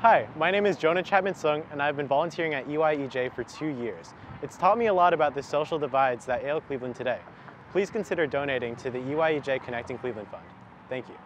Hi, my name is Jonah Chapman Sung, and I've been volunteering at EYEJ for two years. It's taught me a lot about the social divides that ail Cleveland today. Please consider donating to the EYEJ Connecting Cleveland Fund. Thank you.